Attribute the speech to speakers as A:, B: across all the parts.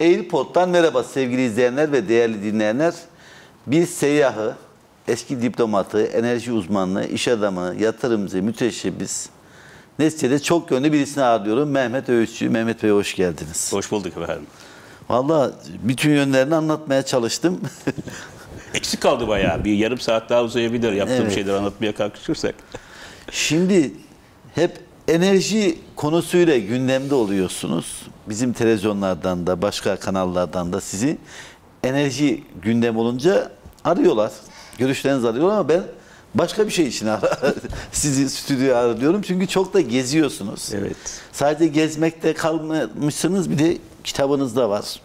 A: Airpod'dan merhaba sevgili izleyenler ve değerli dinleyenler. Bir seyyahı, eski diplomatı, enerji uzmanı, iş adamı, yatırımcı, müteşebbis, neticede çok yönlü birisini ağırlıyorum. Mehmet Öğütçü. Mehmet Bey hoş geldiniz.
B: Hoş bulduk efendim.
A: Valla bütün yönlerini anlatmaya çalıştım.
B: Eksik kaldı bayağı. Bir yarım saat daha uzayabilir yaptığım
A: Evet.
B: şeyleri anlatmaya kalkışırsak.
A: Şimdi hep enerji konusuyla gündemde oluyorsunuz. Bizim televizyonlardan da başka kanallardan da sizi enerji gündem olunca arıyorlar. Görüşlerinizi arıyorlar ama ben başka bir şey için sizi stüdyoya arıyorum. Çünkü çok da geziyorsunuz.
B: Evet.
A: Sadece gezmekte kalmamışsınız bir de kitabınız da var.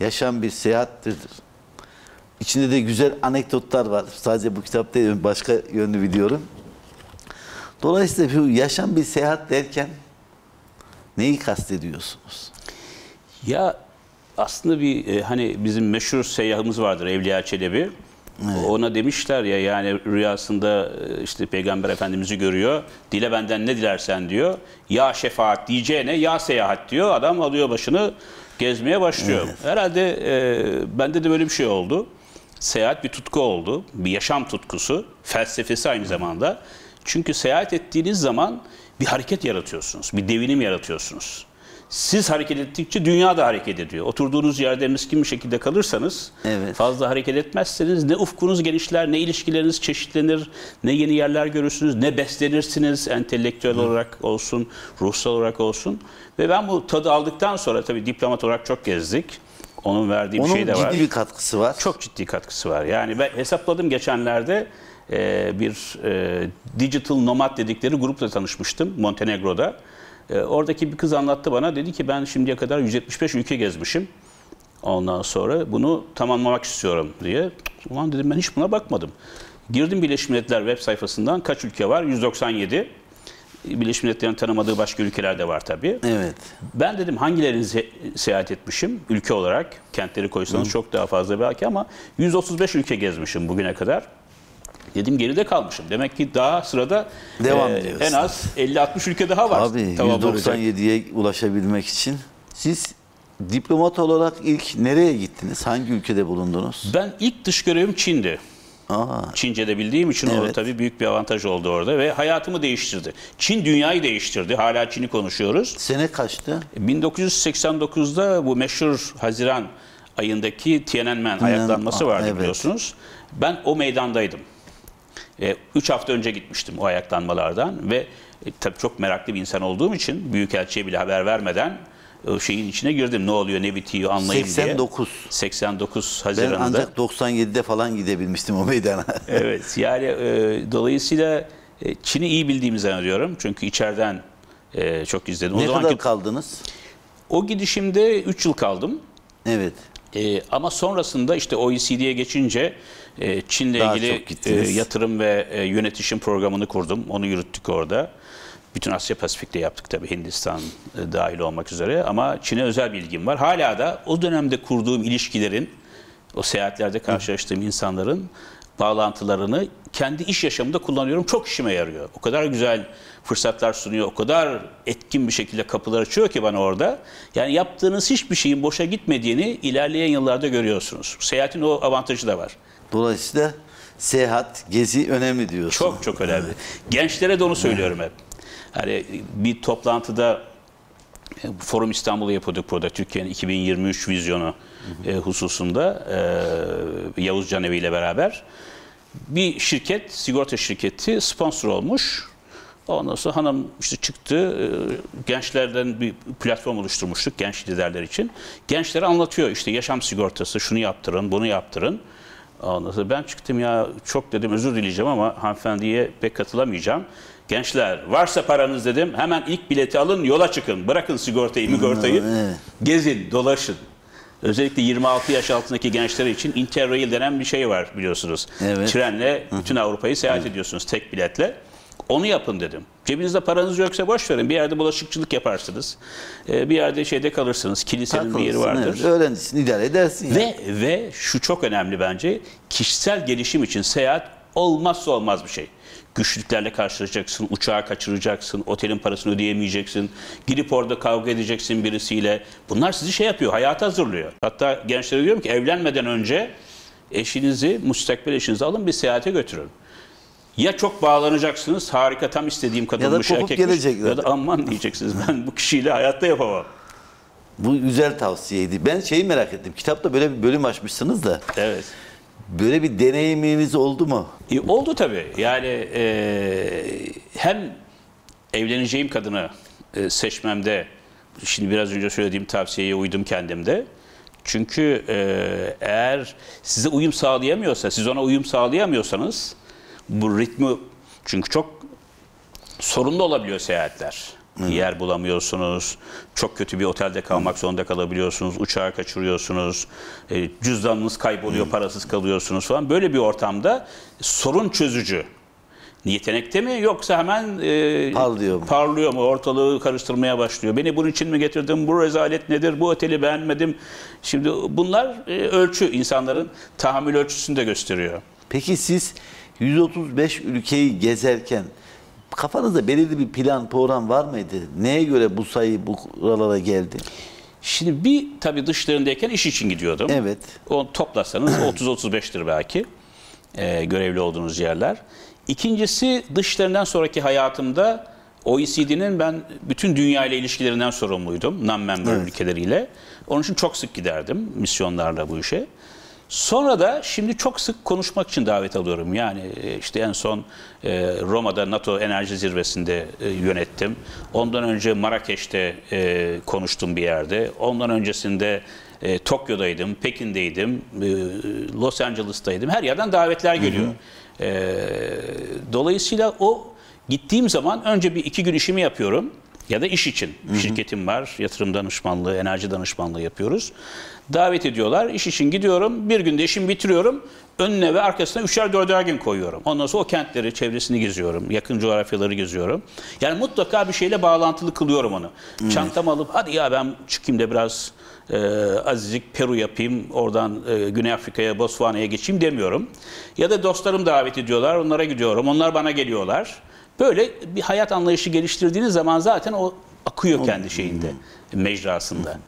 A: Yaşam bir seyahattir. İçinde de güzel anekdotlar var. Sadece bu kitap değil, başka yönlü biliyorum. Dolayısıyla bu yaşam bir seyahat derken neyi kastediyorsunuz?
B: Ya aslında bir e, hani bizim meşhur seyyahımız vardır Evliya Çelebi. Ona demişler ya yani rüyasında e, işte Peygamber Efendimiz'i görüyor. Dile benden ne dilersen diyor. Ya şefaat diyeceğine ya seyahat diyor. Adam alıyor başını gezmeye başlıyor. Herhalde e, bende de böyle bir şey oldu. Seyahat bir tutku oldu. Bir yaşam tutkusu. Felsefesi aynı zamanda. Çünkü seyahat ettiğiniz zaman bir hareket yaratıyorsunuz. Bir devinim yaratıyorsunuz. Siz hareket ettikçe dünya da hareket ediyor. Oturduğunuz yerde miskin bir şekilde kalırsanız,
A: Evet.
B: fazla hareket etmezseniz ne ufkunuz genişler, ne ilişkileriniz çeşitlenir, ne yeni yerler görürsünüz, ne beslenirsiniz entelektüel olarak olsun, ruhsal olarak olsun. Ve ben bu tadı aldıktan sonra tabii diplomat olarak çok gezdik. Onun verdiği bir
A: Onun
B: şey de var.
A: ciddi bir katkısı var.
B: Çok ciddi katkısı var. Yani ben hesapladım geçenlerde e, bir e, digital nomad dedikleri grupla tanışmıştım Montenegro'da. E, oradaki bir kız anlattı bana. Dedi ki ben şimdiye kadar 175 ülke gezmişim. Ondan sonra bunu tamamlamak istiyorum diye. Ulan dedim ben hiç buna bakmadım. Girdim Birleşmiş Milletler web sayfasından kaç ülke var? 197. Birleşmiş Milletler'in tanımadığı başka ülkeler de var tabii.
A: Evet.
B: Ben dedim hangilerini se- seyahat etmişim ülke olarak. Kentleri koysanız çok daha fazla belki ama 135 ülke gezmişim bugüne kadar. Dedim geride kalmışım. Demek ki daha sırada
A: Devam
B: e, en az 50-60 ülke daha var.
A: Abi
B: tamamlanacak.
A: 197'ye ulaşabilmek için siz diplomat olarak ilk nereye gittiniz? Hangi ülkede bulundunuz?
B: Ben ilk dış görevim Çin'di.
A: Aa,
B: Çince de bildiğim için o
A: Evet.
B: tabii büyük bir avantaj oldu orada ve hayatımı değiştirdi. Çin dünyayı değiştirdi. Hala Çin'i konuşuyoruz.
A: sene kaçtı?
B: 1989'da bu meşhur Haziran ayındaki Tiananmen ayaklanması vardı
A: evet.
B: biliyorsunuz. Ben o meydandaydım. 3 hafta önce gitmiştim o ayaklanmalardan ve e, tabii çok meraklı bir insan olduğum için Büyükelçiye bile haber vermeden o şeyin içine girdim. Ne oluyor, ne bitiyor anlayayım
A: 89.
B: diye. 89
A: Ben
B: Haziran'da.
A: ancak 97'de falan gidebilmiştim o meydana.
B: Evet yani e, dolayısıyla e, Çin'i iyi bildiğimi zannediyorum. Çünkü içeriden e, çok izledim.
A: ne
B: o
A: kadar
B: zamanki
A: kaldınız?
B: o gidişimde 3 yıl kaldım.
A: Evet.
B: E, ama sonrasında işte OECD'ye geçince e, Çin'le
A: Daha
B: ilgili e, yatırım ve e, yönetişim programını kurdum. Onu yürüttük orada. Bütün Asya Pasifik'te yaptık tabii Hindistan e, dahil olmak üzere. Ama Çin'e özel bilgim var. Hala da o dönemde kurduğum ilişkilerin, o seyahatlerde karşılaştığım insanların bağlantılarını kendi iş yaşamımda kullanıyorum. Çok işime yarıyor. O kadar güzel fırsatlar sunuyor. O kadar etkin bir şekilde kapılar açıyor ki bana orada. Yani yaptığınız hiçbir şeyin boşa gitmediğini ilerleyen yıllarda görüyorsunuz. Seyahatin o avantajı da var.
A: Dolayısıyla seyahat, gezi önemli diyorsun.
B: Çok çok önemli. Gençlere de onu söylüyorum hep. Hani bir toplantıda e, Forum İstanbul'u yapıyorduk burada Türkiye'nin 2023 vizyonu e, hususunda e, Yavuz Canevi ile beraber. Bir şirket, sigorta şirketi sponsor olmuş. Ondan sonra hanım işte çıktı, e, gençlerden bir platform oluşturmuştuk genç liderler için. Gençlere anlatıyor işte yaşam sigortası, şunu yaptırın, bunu yaptırın. Ondan sonra ben çıktım ya çok dedim özür dileyeceğim ama hanımefendiye pek katılamayacağım. Gençler varsa paranız dedim hemen ilk bileti alın yola çıkın. Bırakın sigortayı migortayı.
A: evet.
B: Gezin dolaşın. Özellikle 26 yaş altındaki gençler için Interrail denen bir şey var biliyorsunuz.
A: Evet.
B: Trenle bütün Avrupa'yı seyahat ediyorsunuz tek biletle. Onu yapın dedim. Cebinizde paranız yoksa boş verin. Bir yerde bulaşıkçılık yaparsınız. Ee, Bir yerde şeyde kalırsınız. Kilisenin bir yeri
A: Takılırsın,
B: vardır.
A: evet. Öğrencisin, idare edersin.
B: Ve ve şu çok önemli bence. Kişisel gelişim için seyahat olmazsa olmaz bir şey. Güçlüklerle karşılaşacaksın, uçağı kaçıracaksın, otelin parasını ödeyemeyeceksin, gidip orada kavga edeceksin birisiyle. Bunlar sizi şey yapıyor, hayata hazırlıyor. Hatta gençlere diyorum ki evlenmeden önce eşinizi, müstakbel eşinizi alın bir seyahate götürün. Ya çok bağlanacaksınız, harika tam istediğim kadınmış,
A: kopup
B: erkekmiş.
A: gelecekler.
B: Ya da aman diyeceksiniz ben bu kişiyle hayatta yapamam.
A: Bu güzel tavsiyeydi. Ben şeyi merak ettim. Kitapta böyle bir bölüm açmışsınız da.
B: Evet.
A: Böyle bir deneyiminiz oldu mu?
B: E, oldu tabii. Yani e, hem evleneceğim kadını e, seçmemde, şimdi biraz önce söylediğim tavsiyeye uydum kendimde. Çünkü e, eğer size uyum sağlayamıyorsa, siz ona uyum sağlayamıyorsanız bu ritmi çünkü çok sorunlu olabiliyor seyahatler. Yer bulamıyorsunuz, çok kötü bir otelde kalmak zorunda kalabiliyorsunuz, uçağı kaçırıyorsunuz, e, cüzdanınız kayboluyor, parasız kalıyorsunuz falan. Böyle bir ortamda sorun çözücü. Yetenekte mi yoksa hemen e,
A: Parlıyor mu?
B: parlıyor mu, ortalığı karıştırmaya başlıyor. Beni bunun için mi getirdin, bu rezalet nedir, bu oteli beğenmedim. Şimdi bunlar e, ölçü, insanların tahammül ölçüsünü de gösteriyor.
A: Peki siz 135 ülkeyi gezerken kafanızda belirli bir plan, program var mıydı? Neye göre bu sayı buralara geldi?
B: Şimdi bir tabii dışlarındayken iş için gidiyordum.
A: Evet.
B: O toplasanız 30-35'tir belki e, görevli olduğunuz yerler. İkincisi dışlarından sonraki hayatımda OECD'nin ben bütün dünya ile ilişkilerinden sorumluydum. Non-member
A: Evet.
B: ülkeleriyle. Onun için çok sık giderdim misyonlarla bu işe. Sonra da şimdi çok sık konuşmak için davet alıyorum. Yani e, işte en son e, Roma'da NATO Enerji Zirvesi'nde e, yönettim. Ondan önce Marrakeş'te konuştum bir yerde. Ondan öncesinde e, Tokyo'daydım, Pekin'deydim, e, Los Angeles'taydım. Her yerden davetler geliyor. E, dolayısıyla o gittiğim zaman önce bir iki gün işimi yapıyorum. Ya da iş için. Şirketim var, yatırım danışmanlığı, enerji danışmanlığı yapıyoruz. Davet ediyorlar, iş için gidiyorum. Bir günde işimi bitiriyorum. Önüne ve arkasına üçer dörder gün koyuyorum. Ondan sonra o kentleri, çevresini geziyorum. Yakın coğrafyaları geziyorum. Yani mutlaka bir şeyle bağlantılı kılıyorum onu. Çantamı alıp hadi ya ben çıkayım da biraz e, azizlik Peru yapayım, oradan e, Güney Afrika'ya, Botswana'ya geçeyim demiyorum. Ya da dostlarım davet ediyorlar, onlara gidiyorum, onlar bana geliyorlar. Böyle bir hayat anlayışı geliştirdiğiniz zaman zaten o akıyor kendi şeyinde, mecrasında.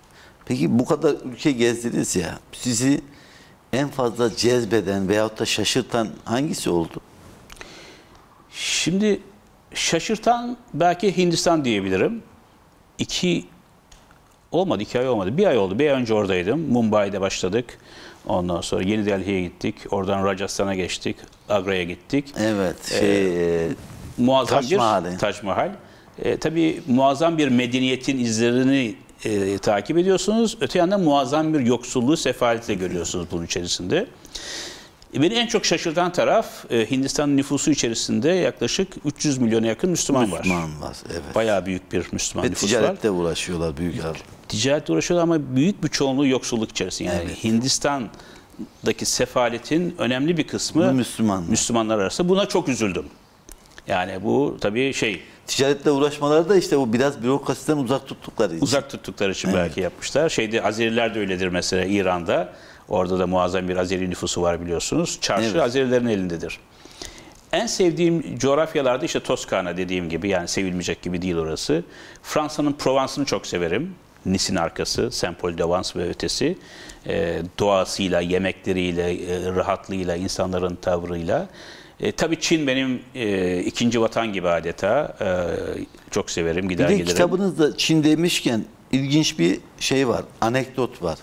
A: Peki bu kadar ülke gezdiniz ya, sizi en fazla cezbeden veyahut da şaşırtan hangisi oldu?
B: Şimdi şaşırtan belki Hindistan diyebilirim. İki olmadı, iki ay olmadı. Bir ay oldu. Bir ay önce oradaydım. Mumbai'de başladık. Ondan sonra Yeni Delhi'ye gittik. Oradan Rajasthan'a geçtik. Agra'ya gittik.
A: Evet, şey, e,
B: muazzam
A: Taç
B: bir
A: Mahal'i.
B: Taç Mahal. E, tabii muazzam bir medeniyetin izlerini e, takip ediyorsunuz. Öte yandan muazzam bir yoksulluğu, sefaletle görüyorsunuz bunun içerisinde. E, Beni en çok şaşırtan taraf e, Hindistan nüfusu içerisinde yaklaşık 300 milyona yakın Müslüman, var.
A: Müslüman var. Evet.
B: Bayağı büyük bir Müslüman
A: Ve
B: nüfus var.
A: ticarette uğraşıyorlar büyük harf.
B: Ticaretle uğraşıyorlar ama büyük bir çoğunluğu yoksulluk içerisinde. Yani Hindistan'daki sefaletin önemli bir kısmı
A: Müslüman.
B: Müslümanlar arasında. Buna çok üzüldüm. Yani bu tabii şey
A: Ticaretle uğraşmaları da işte bu biraz bürokrasiden uzak tuttukları için.
B: uzak tuttukları için belki yapmışlar. Şeyde Azeriler de öyledir mesela İran'da. Orada da muazzam bir Azeri nüfusu var biliyorsunuz. Çarşı
A: Evet.
B: Azerilerin elindedir. En sevdiğim coğrafyalarda işte Toskana dediğim gibi yani sevilmeyecek gibi değil orası. Fransa'nın Provence'ını çok severim. Nice'in arkası, Saint Paul de Vence ve ötesi. Ee, doğasıyla, yemekleriyle, e, rahatlığıyla, insanların tavrıyla. E, tabii Çin benim e, ikinci vatan gibi adeta. E, çok severim,
A: Bir
B: gider
A: de
B: gelirim.
A: kitabınızda Çin demişken ilginç bir şey var, anekdot var.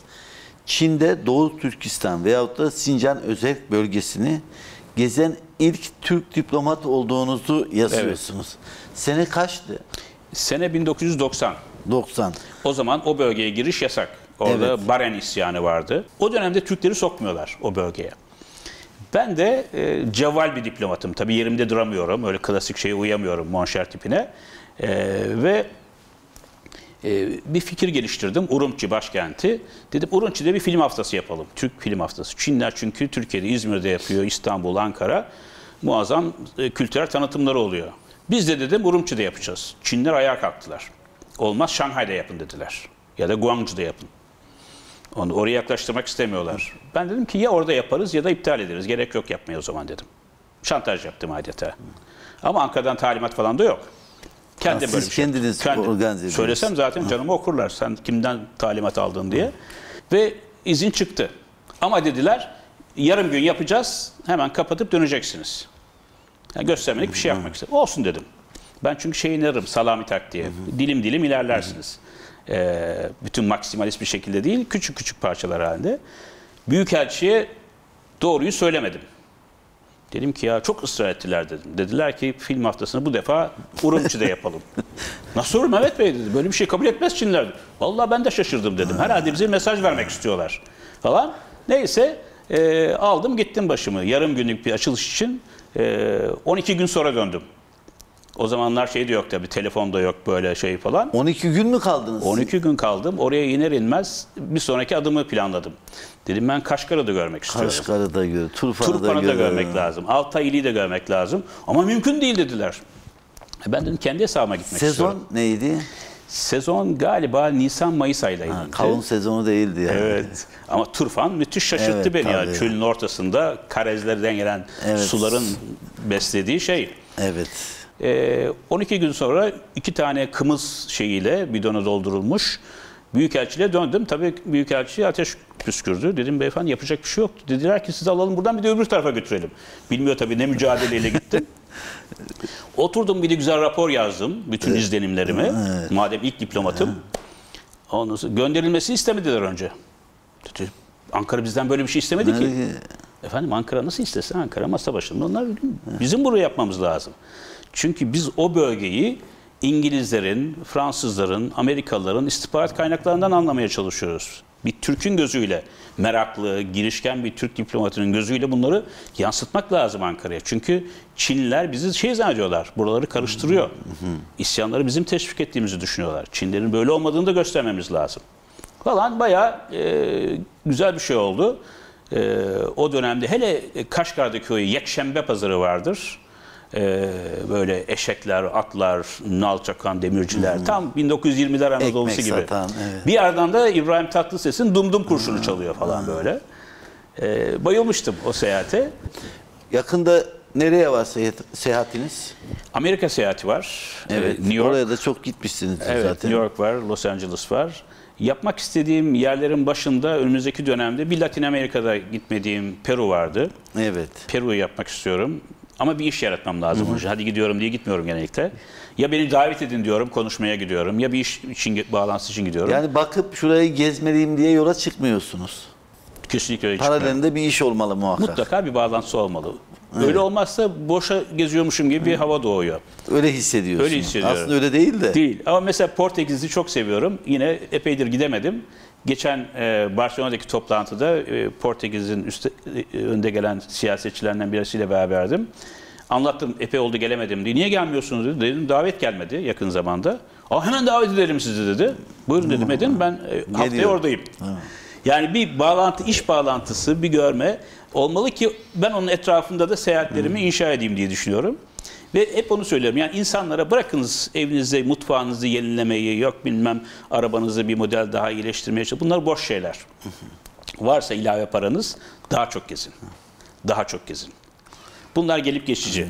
A: Çin'de Doğu Türkistan veyahut da Sincan özel bölgesini gezen ilk Türk diplomat olduğunuzu yazıyorsunuz. Sene kaçtı?
B: Sene 1990.
A: 90.
B: O zaman o bölgeye giriş yasak. Orada
A: Evet.
B: Baren isyanı vardı. O dönemde Türkleri sokmuyorlar o bölgeye. Ben de e, cevval bir diplomatım. Tabii yerimde duramıyorum. Öyle klasik şeye uyamıyorum monşer tipine. E, ve e, bir fikir geliştirdim. Urumçi başkenti. Dedim Urumçi'de bir film haftası yapalım. Türk film haftası. Çinler çünkü Türkiye'de, İzmir'de yapıyor, İstanbul, Ankara. Muazzam e, kültürel tanıtımları oluyor. Biz de dedim Urumçi'de yapacağız. Çinler ayağa kalktılar. Olmaz Şanghay'da yapın dediler. Ya da Guangzhou'da yapın. Onu oraya yaklaştırmak istemiyorlar. Ben dedim ki ya orada yaparız ya da iptal ederiz. Gerek yok yapmaya o zaman dedim. Şantaj yaptım adeta. Ama Ankara'dan talimat falan da yok. Kendi böyle
A: siz
B: şey.
A: kendiniz organize ediyorsunuz.
B: Söylesem zaten canımı okurlar. Sen kimden talimat aldın diye. Ve izin çıktı. Ama dediler yarım gün yapacağız. Hemen kapatıp döneceksiniz. Yani göstermelik bir şey yapmak istedim. Olsun dedim. Ben çünkü şey inanırım salami taktiği. Dilim dilim ilerlersiniz. Ee, bütün maksimalist bir şekilde değil, küçük küçük parçalar halinde. Büyükelçiye doğruyu söylemedim. Dedim ki ya çok ısrar ettiler dedim. Dediler ki film haftasını bu defa Urumçi'de yapalım. Nasıl olur Mehmet Bey dedi. Böyle bir şey kabul etmez Çinliler. Vallahi ben de şaşırdım dedim. Herhalde bize mesaj vermek istiyorlar falan. Neyse e, aldım gittim başımı. Yarım günlük bir açılış için e, 12 gün sonra döndüm. O zamanlar şey de yok tabii telefon da yok böyle şey falan.
A: 12 gün mü kaldınız?
B: 12 gün kaldım. Oraya iner inmez bir sonraki adımı planladım. Dedim ben Kaşgar'ı da görmek istiyorum.
A: Kaşgar'ı da gör, Turfan'ı,
B: Turpan'ı da
A: gör.
B: görmek lazım. Altay ili de görmek lazım. Ama mümkün değil dediler. E Ben dedim kendi hesabıma gitmek istiyorum.
A: Sezon neydi?
B: Sezon galiba Nisan-Mayıs aylarıydı.
A: Ha, kavun sezonu değildi yani.
B: Evet. Ama Turfan müthiş şaşırttı
A: Evet,
B: beni
A: tabii.
B: Çölün ortasında karezlerden gelen
A: Evet.
B: suların beslediği şey.
A: Evet.
B: Ee, 12 gün sonra iki tane kımız şeyiyle bidona doldurulmuş Büyükelçiliğe döndüm. Tabii Büyükelçi ateş püskürdü. Dedim beyefendi yapacak bir şey yoktu. Dediler ki sizi alalım buradan bir de öbür tarafa götürelim. Bilmiyor tabii ne mücadeleyle gittim. Oturdum bir de güzel rapor yazdım. Bütün izlenimlerimi. Madem ilk diplomatım. Ondan sonra gönderilmesi istemediler önce. Dedi, Ankara bizden böyle bir şey istemedi ki. Efendim Ankara nasıl istesin? Ankara masa başında. Onlar bizim buraya yapmamız lazım. Çünkü biz o bölgeyi İngilizlerin, Fransızların, Amerikalıların istihbarat kaynaklarından anlamaya çalışıyoruz. Bir Türk'ün gözüyle, meraklı, girişken bir Türk diplomatının gözüyle bunları yansıtmak lazım Ankara'ya. Çünkü Çinliler bizi şey zannediyorlar, buraları karıştırıyor. İsyanları bizim teşvik ettiğimizi düşünüyorlar. Çinlerin böyle olmadığını da göstermemiz lazım. Falan bayağı e, güzel bir şey oldu. E, o dönemde hele Kaşgar'daki o Yekşembe pazarı vardır. E, böyle eşekler, atlar, nal çakan demirciler. Tam 1920'ler Anadolu'su gibi.
A: satan, evet.
B: Bir yerden de İbrahim Tatlıses'in dumdum kurşunu çalıyor falan böyle. E, bayılmıştım o seyahate.
A: Yakında nereye var seyahat, seyahatiniz?
B: Amerika seyahati var. E,
A: Evet.
B: New York.
A: Oraya da çok gitmişsiniz
B: Evet,
A: zaten.
B: New York var, Los Angeles var. Yapmak istediğim yerlerin başında önümüzdeki dönemde bir Latin Amerika'da gitmediğim Peru vardı.
A: Evet.
B: Peru'yu yapmak istiyorum. Ama bir iş yaratmam lazım. önce. Hadi gidiyorum diye gitmiyorum genellikle. Ya beni davet edin diyorum, konuşmaya gidiyorum. Ya bir iş için, bağlantısı için gidiyorum.
A: Yani bakıp şurayı gezmeliyim diye yola çıkmıyorsunuz.
B: Kesinlikle öyle.
A: Paralelinde bir iş olmalı muhakkak.
B: Mutlaka bir bağlantısı olmalı. Öyle olmazsa boşa geziyormuşum gibi bir hava doğuyor.
A: Öyle hissediyorsun.
B: Öyle hissediyorum.
A: Aslında öyle değil de.
B: Değil. Ama mesela Portekiz'i çok seviyorum. Yine epeydir gidemedim. Geçen e, Barcelona'daki toplantıda e, Portekiz'in üstte, e, önde gelen siyasetçilerinden birisiyle beraberdim. Anlattım epey oldu gelemedim diye. Niye gelmiyorsunuz dedi. Dedim davet gelmedi yakın zamanda. Aa, hemen davet edelim sizi dedi. Buyurun dedim edin ben e, haftaya oradayım. Yani bir bağlantı, iş bağlantısı, bir görme olmalı ki ben onun etrafında da seyahatlerimi inşa edeyim diye düşünüyorum. Ve hep onu söylüyorum. Yani insanlara bırakınız evinizde mutfağınızı yenilemeyi, yok bilmem arabanızı bir model daha iyileştirmeye çalışın. Bunlar boş şeyler. Varsa ilave paranız daha çok gezin. Daha çok gezin. Bunlar gelip geçici.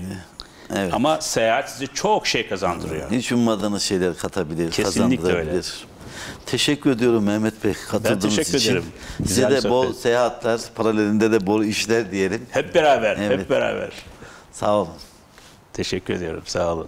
A: Evet.
B: Ama seyahat size çok şey kazandırıyor.
A: Hiç ummadığınız şeyler katabilir,
B: Kesinlikle
A: kazandırabilir.
B: öyle.
A: Teşekkür ediyorum Mehmet Bey katıldığınız
B: teşekkür
A: için.
B: ederim.
A: Size
B: Güzel
A: de bol
B: sohbet.
A: seyahatler, paralelinde de bol işler diyelim.
B: Hep beraber,
A: Evet.
B: hep beraber.
A: Sağ olun.
B: Teşekkür ediyorum. Sağ olun.